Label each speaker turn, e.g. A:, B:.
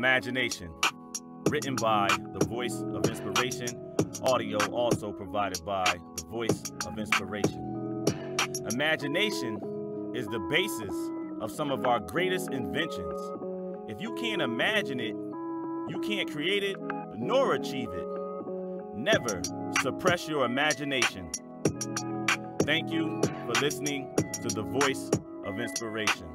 A: Imagination, written by The Voice of Inspiration, audio also provided by The Voice of Inspiration. Imagination is the basis of some of our greatest inventions. If you can't imagine it, you can't create it nor achieve it. Never suppress your imagination. Thank you for listening to The Voice of Inspiration.